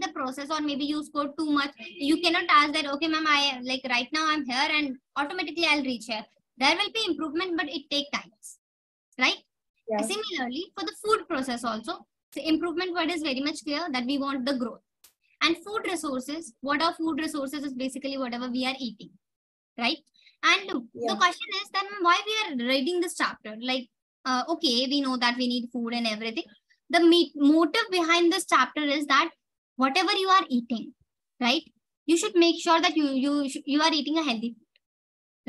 the process or maybe you scored too much you cannot ask that okay ma'am i like right now i'm here and automatically i'll reach here. There will be improvement but it take times right? Yeah. similarly for the food process also the improvement word is very much clear that we want the growth. And food resources what are food resources is basically whatever we are eating right? And the question is then why we are reading this chapter? Like uh, okay we know that we need food and everything. The motive behind this chapter is that whatever you are eating right? You should make sure that you you you are eating a healthy food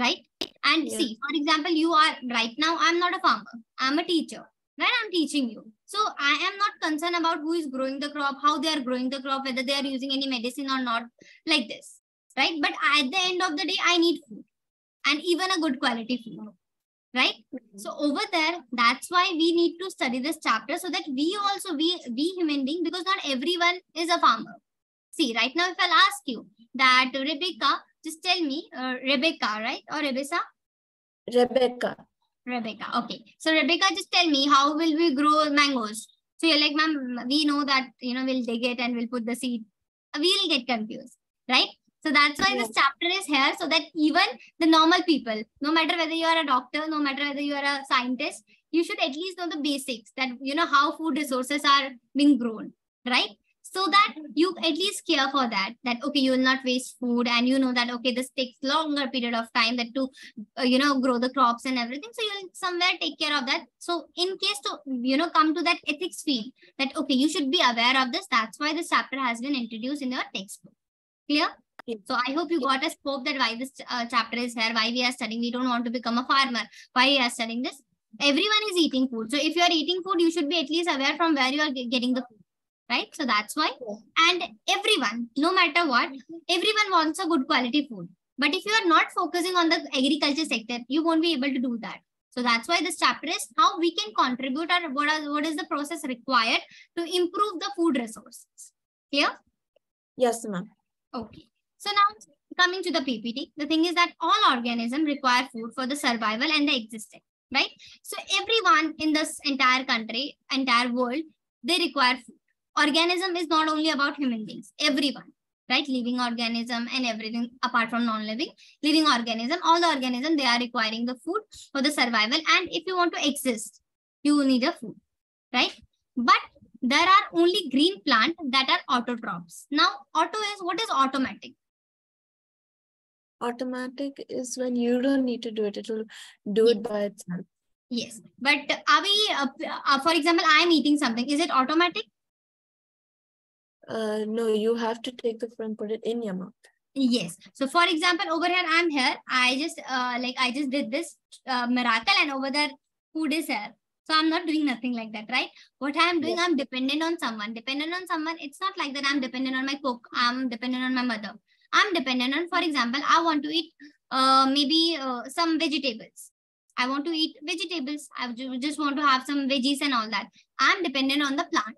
right? And Yeah. see for example you are right now i'm not a farmer. I'm a teacher right? I'm teaching you. So i am not concerned about who is growing the crop how they are growing the crop whether they are using any medicine or not like this right? But at the end of the day i need food and even a good quality food right? So over there that's why we need to study this chapter so that we also we we human being because not everyone is a farmer. See right now if i'll ask you that rebecca just tell me uh, rebecca right? Or rebecca? Rebecca. rebecca okay. So rebecca just tell me how will we grow mangoes? So you're like ma'am we know that you know we'll dig it and we'll put the seed. We'll get confused right so that's why this chapter is here so that even the normal people no matter whether you are a doctor no matter whether you are a scientist you should at least know the basics that you know how food resources are being grown right? So that you at least care for that that okay you will not waste food and you know that okay this takes longer period of time that to uh, you know grow the crops and everything so you'll somewhere take care of that. So in case to you know come to that ethics field that okay you should be aware of this that's why this chapter has been introduced in your textbook. Clear. So i hope you got a scope that why this uh, chapter is here why we are studying. We don't want to become a farmer. Why we are studying this? Everyone is eating food. So if you are eating food you should be at least aware from where you are getting the food right? So that's why. And everyone no matter what everyone wants a good quality food. But if you are not focusing on the agriculture sector you won't be able to do that. So that's why this chapter is how we can contribute or what, are, what is the process required to improve the food resources. Clear? Yes, ma'am. Okay. So now coming to the PPT, the thing is that all organisms require food for the survival and the existence, right? So everyone in this entire country, entire world, they require food. Organism is not only about human beings, everyone, right? Living organism and everything apart from non-living, living organism, all the organism, they are requiring the food for the survival. And if you want to exist, you will need a food, right? But there are only green plant that are autotrophs. Now, auto is what is automatic? Automatic is when you don't need to do it. It will do it by itself. Yes, but are we? Uh, uh, for example, I am eating something. Is it automatic? Uh, no, you have to take the food and put it in your mouth. Yes. So, for example, over here I'm here. I just uh, like I just did this uh, miracle, and over there food is here. So I'm not doing nothing like that, right? What I'm doing, Yes. I'm dependent on someone. Dependent on someone. It's not like that. I'm dependent on my cook. I'm dependent on my mother. I'm dependent on, for example, I want to eat uh, maybe uh, some vegetables. I want to eat vegetables. I just want to have some veggies and all that. I'm dependent on the plant,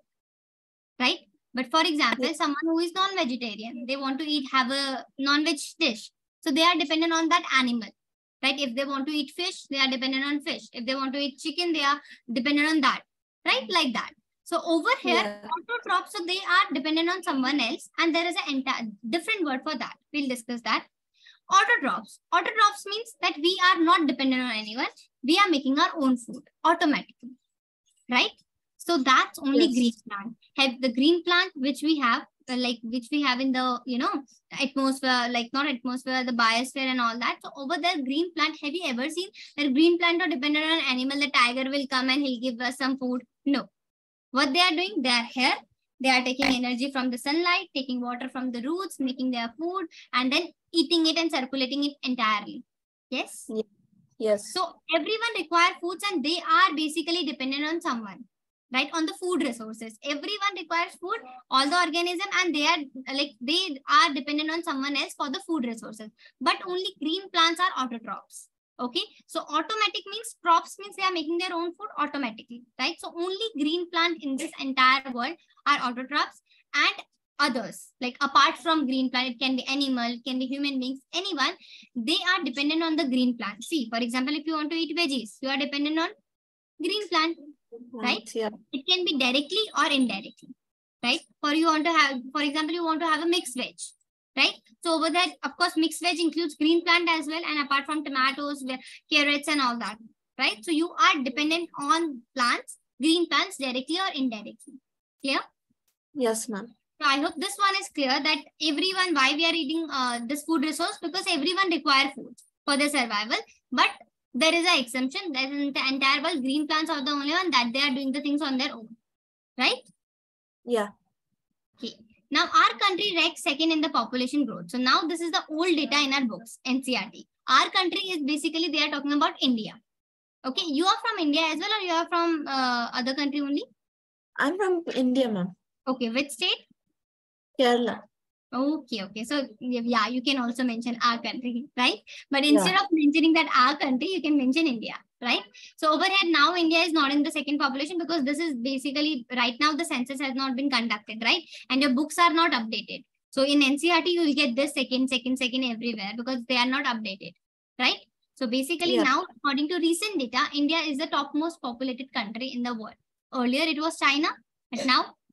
right? But for example, someone who is non-vegetarian, they want to eat have a non-veg dish. So they are dependent on that animal, right? If they want to eat fish, they are dependent on fish. If they want to eat chicken, they are dependent on that, right? Like that. So over here, Yeah. autotrophs, so they are dependent on someone else, and there is an entire different word for that. We'll discuss that. Autotrophs. Autotrophs means that we are not dependent on anyone. We are making our own food automatically, right? So that's only Yes. green plant. Have the green plant which we have, uh, like which we have in the you know atmosphere, like not atmosphere, the biosphere and all that. So over there, green plant. Have you ever seen that green plant are dependent on animal? The tiger will come and he'll give us some food. No. What they are doing, they are here. They are taking energy from the sunlight, taking water from the roots, making their food, and then eating it and circulating it entirely. Yes. Yes. So everyone require foods and they are basically dependent on someone, right? On the food resources. Everyone requires food, all the organism, and they are like they are dependent on someone else for the food resources. But only green plants are autotrophs. Okay, so automatic means crops means they are making their own food automatically, right? So only green plant in this entire world are autotrophs and others like apart from green plant it can be animal it can be human beings anyone they are dependent on the green plant see for example if you want to eat veggies you are dependent on green plant right? Yeah. it can be directly or indirectly right? Or you want to have, for example, you want to have a mixed veg, right? So over there, of course, mixed veg includes green plant as well. And apart from tomatoes, carrots and all that, right? So you are dependent on plants, green plants directly or indirectly. Clear? Yes, ma'am. So I hope this one is clear that everyone, why we are eating uh, this food resource, because everyone require food for their survival. But there is an exemption. That in the entire world, green plants are the only one that they are doing the things on their own. Right? Yeah. Now our country ranks second in the population growth. So now this is the old data in our books, NCERT. Our country is basically, they are talking about India. Okay. You are from India as well or you are from uh, other country only? I'm from India, ma'am. Okay. Which state? Kerala. Okay, okay. So yeah, you can also mention our country, right? But instead yeah. of mentioning that our country, you can mention India, right? So over here now, India is not in the second population because this is basically right now the census has not been conducted, right? And your books are not updated. So in NCERT, you will get this second, second, second everywhere because they are not updated, right? So basically yeah. now, according to recent data, India is the topmost populated country in the world. Earlier it was China, but now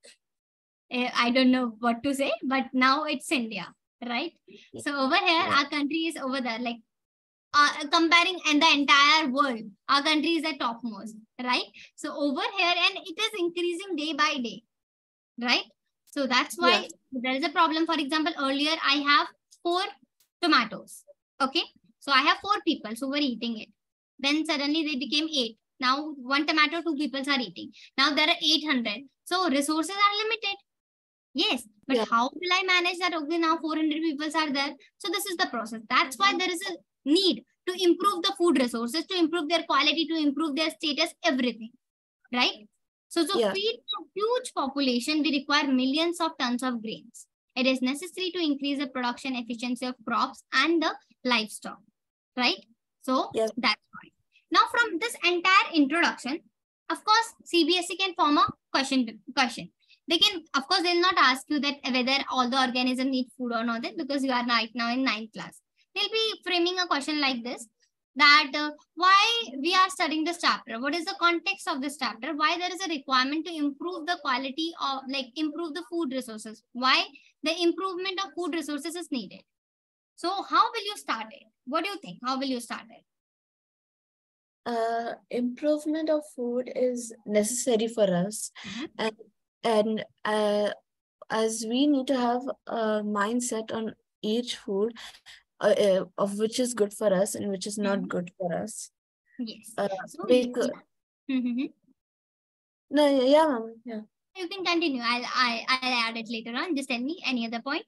Eh, I don't know what to say, but now it's India, right? So over here, yeah. our country is over there, like uh, comparing and the entire world, our country is the topmost, right? So over here, and it is increasing day by day, right? So that's why yeah. there is a problem. For example, earlier I have four tomatoes, okay? So I have four people, so we're eating it. Then suddenly they became eight. Now one tomato, two people are eating. Now there are 800. So resources are limited. Yes, but yeah. how will I manage that? Okay, now 400 people are there. So this is the process. That's why there is a need to improve the food resources, to improve their quality, to improve their status, everything. Right? So to yeah. feed a huge population, we require millions of tons of grains. It is necessary to increase the production efficiency of crops and the livestock. Right? So yes. that's why. Now from this entire introduction, of course, CBSE can form a question, question they can, of course, they'll not ask you that whether all the organisms need food or not, because you are right now in ninth class. They'll be framing a question like this, that uh, why we are studying this chapter, what is the context of this chapter, why there is a requirement to improve the quality of, like improve the food resources, why the improvement of food resources is needed. So how will you start it? What do you think? How will you start it? Uh, improvement of food is necessary for us mm -hmm. and and uh, as we need to have a mindset on each food uh, uh, of which is good for us and which is not mm -hmm. good for us yes uh, so, mm -hmm. no yeah mom, yeah you can continue i'll I, i'll add it later on just tell me any other point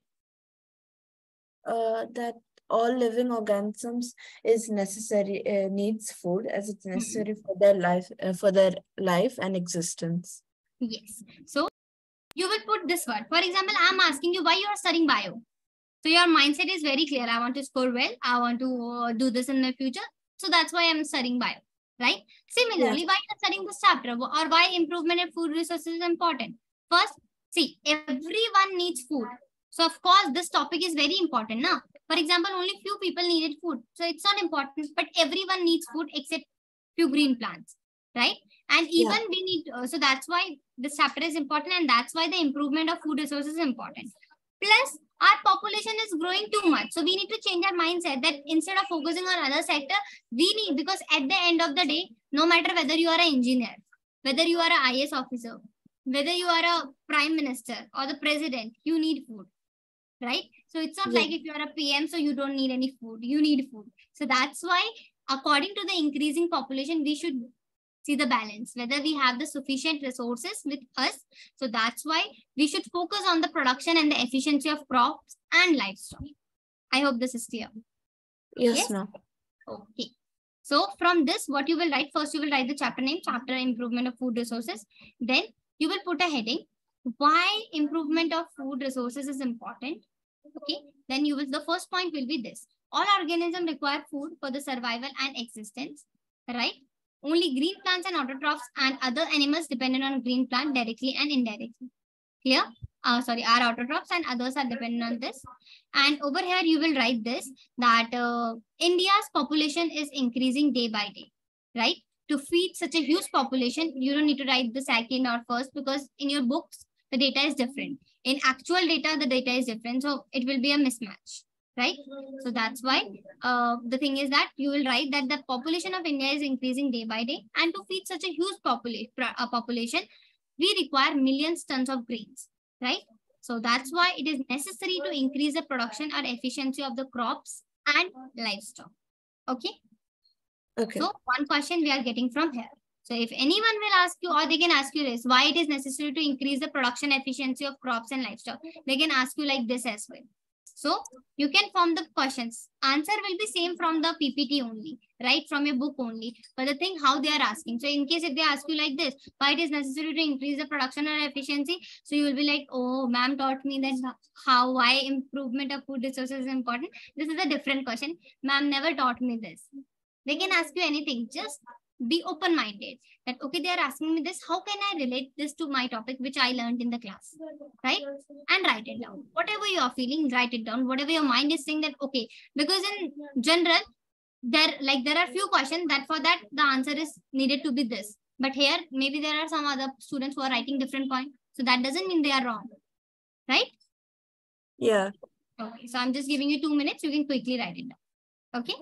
uh that all living organisms is necessary uh, needs food as it's mm-hmm. necessary mm -hmm. for their life uh, for their life and existence Yes. So you will put this word. For example, I'm asking you why you are studying bio. So your mindset is very clear. I want to score well. I want to uh, do this in my future. So that's why I'm studying bio, right? Similarly, yeah. why you're studying this chapter or why improvement in food resources is important. First, see, everyone needs food. So of course, this topic is very important now. For example, only few people needed food. So it's not important, but everyone needs food except few green plants, right? And even yeah. we need, uh, so that's why this chapter is important and that's why the improvement of food resources is important. Plus, population is growing too much. So we need to change our mindset that instead of focusing on other sector, we need, because at the end of the day, no matter whether you are an engineer, whether you are an IS officer, whether you are a prime minister or the president, you need food, right? So it's not yeah. like if you are a PM, so you don't need any food, you need food. So that's why according to the increasing population, we should see the balance, whether we have the sufficient resources with us. So that's why we should focus on the production and the efficiency of crops and livestock. I hope this is clear. Yes, yes? ma'am. Okay. So from this, what you will write, first you will write the chapter name, chapter improvement of food resources. Then you will put a heading, why improvement of food resources is important. Okay. Then you will, the first point will be this. All organisms require food for the survival and existence, right? Only green plants and autotrophs and other animals dependent on green plant directly and indirectly. Clear? Uh, sorry, our autotrophs and others are dependent on this. And over here, you will write this, that uh, India's population is increasing day by day, right? To feed such a huge population, you don't need to write the second or first because in your books, the data is different. In actual data, the data is different. So it will be a mismatch, right? So that's why uh, the thing is that you will write that the population of India is increasing day by day. And to feed such a huge popula uh, population, we require millions tons of grains, right? So that's why it is necessary to increase the production or efficiency of the crops and livestock. Okay. Okay. So one question we are getting from here. So if anyone will ask you or they can ask you this, why it is necessary to increase the production efficiency of crops and livestock, they can ask you like this as well. So you can form the questions. Answer will be same from the PPT only, right? From your book only. But the thing how they are asking. So in case if they ask you like this, why it is necessary to increase the production and efficiency? So you will be like, oh, ma'am taught me that how, why improvement of food resources is important. This is a different question. Ma'am never taught me this. They can ask you anything. Just be open-minded. That okay they are asking me this how can i relate this to my topic which i learned in the class? Right? And write it down. Whatever you are feeling write it down. Whatever your mind is saying that okay because in general there like there are few questions that for that the answer is needed to be this. But here maybe there are some other students who are writing different point. So that doesn't mean they are wrong. Right? Yeah. Okay so i'm just giving you two minutes. You can quickly write it down. Okay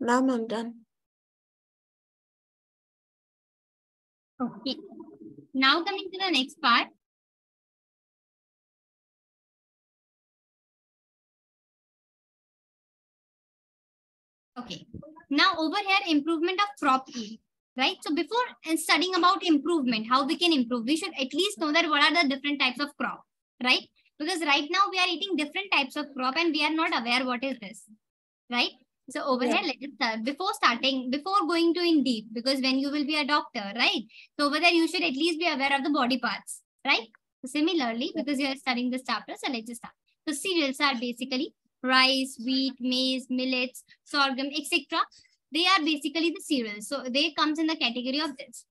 Ma'am, I'm done. Okay. Now coming to the next part. Okay. Now over here, improvement of crop right? So before uh, studying about improvement, how we can improve, we should at least know that what are the different types of crop, right? Because right now we are eating different types of crop and we are not aware what is this, right? So over Yeah. here, let us start. Before starting, before going to in deep, because when you will be a doctor, right? So over there, you should at least be aware of the body parts, right? So similarly, because you are studying this chapter, so let's just start. So cereals are basically rice, wheat, maize, millets, sorghum, etc. They are basically the cereals. So they comes in the category of this,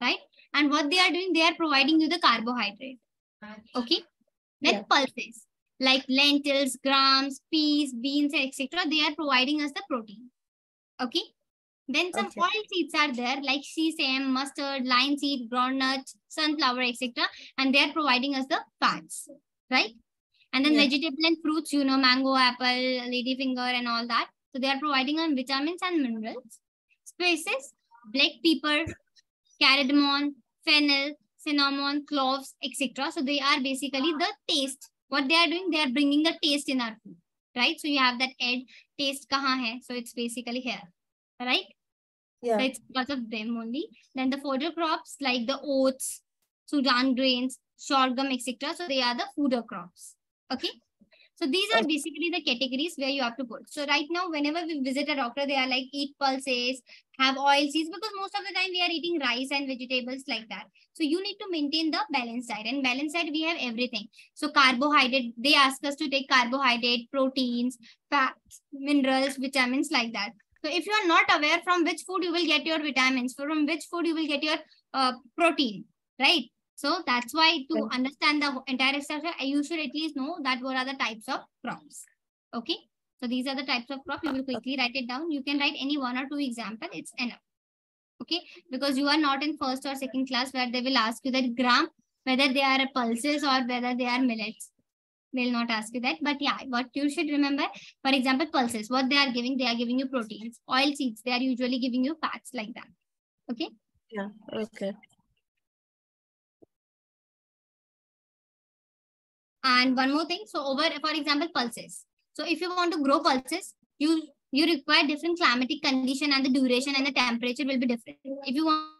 right? And what they are doing, they are providing you the carbohydrate. Okay. Then Yeah. pulses like lentils, grams, peas, beans, etc. They are providing us the protein. Okay. Then some Okay. oil seeds are there like sesame, mustard, lime linseed, groundnuts, sunflower, etc. And they are providing us the fats, right? And then Yeah. vegetable and fruits, you know, mango, apple, ladyfinger, and all that. So they are providing us vitamins and minerals. Spices, black pepper, cardamom, fennel, cinnamon, cloves, etc. So they are basically the taste. What they are doing, they are bringing the taste in our food, right? So you have that add taste kahan hai? So it's basically here, right? Yeah. So it's because of them only. Then the fodder crops like the oats, Sudan grains, sorghum, etc. So they are the fodder crops. Okay. So these are basically the categories where you have to put. So right now, whenever we visit a doctor, they are like eat pulses, have oil seeds because most of the time we are eating rice and vegetables like that. So you need to maintain the balanced diet. And balanced diet, we have everything. So carbohydrate, they ask us to take carbohydrate, proteins, fats, minerals, vitamins like that. So if you are not aware from which food you will get your vitamins, from which food you will get your uh, protein, right? So that's why to Right. understand the entire structure, you should at least know that what are the types of crops. Okay. So these are the types of crop. You will quickly write it down. You can write any one or two example. It's enough. Okay. Because you are not in first or second class where they will ask you that gram, whether they are pulses or whether they are millets. They'll not ask you that. But yeah, what you should remember, for example, pulses, what they are giving, they are giving you proteins. Oil seeds, they are usually giving you fats like that. Okay. Yeah. Okay. And one more thing. So over, for example, pulses. So if you want to grow pulses, you you require different climatic condition and the duration and the temperature will be different. If you want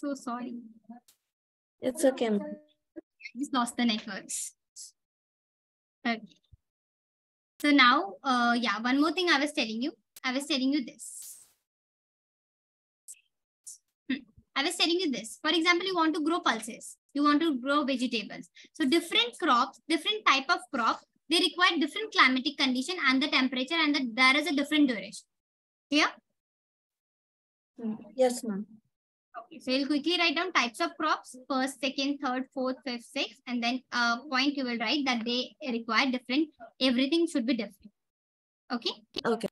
so sorry. It's okay. just lost the networks. Okay. So now, uh, yeah, one more thing I was telling you. I was telling you this. Hmm. I was telling you this. For example, you want to grow pulses. You want to grow vegetables. So different crops, different type of crop, they require different climatic condition and the temperature and the, there is a different duration. Clear? Mm, Yes, ma'am. Okay, so you'll quickly write down types of crops, first, second, third, fourth, fifth, sixth, and then uh, point you will write that they require different, everything should be different. Okay? Okay.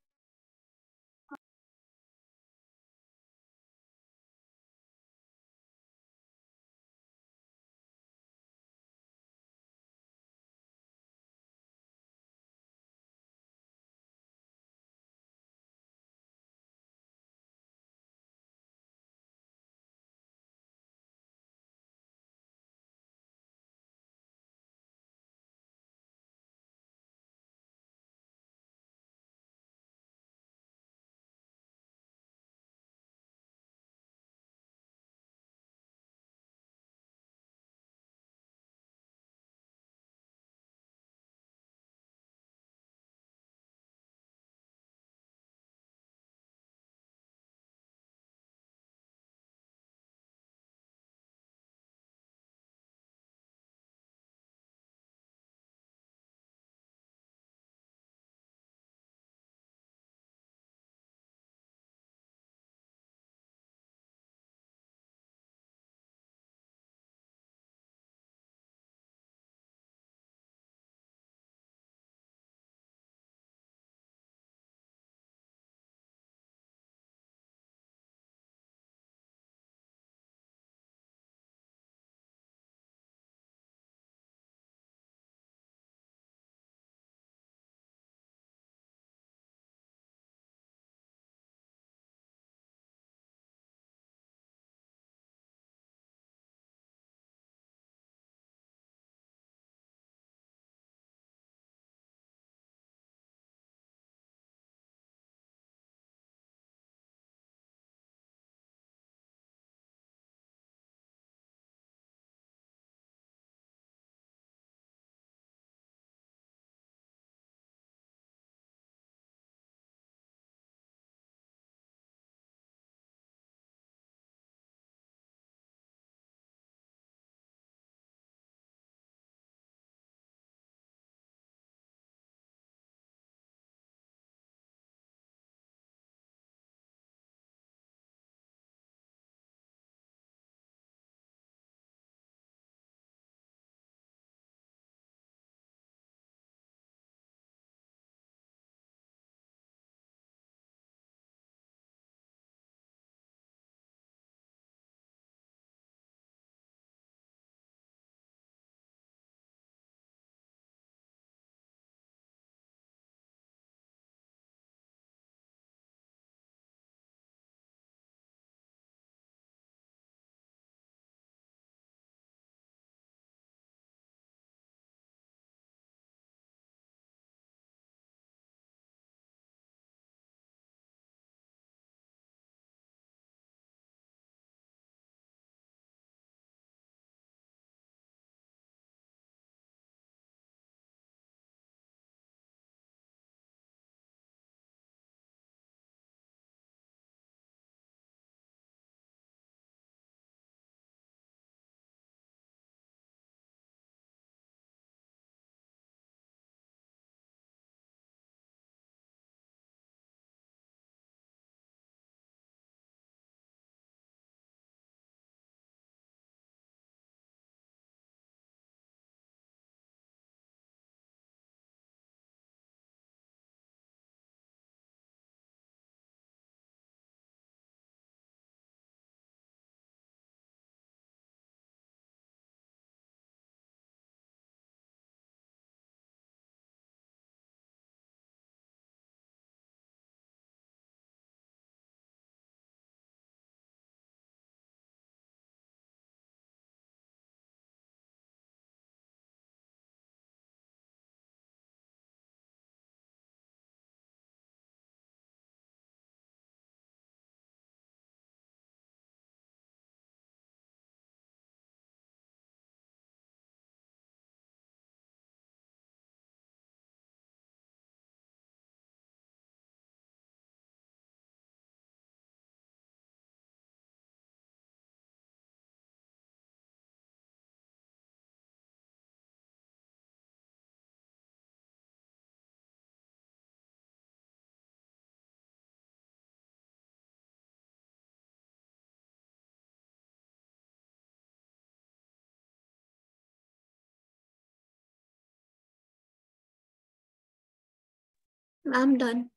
I'm done.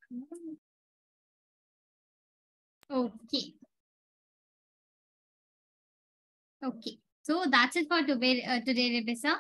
Okay. Okay. So that's it for today, uh, today Rebissa.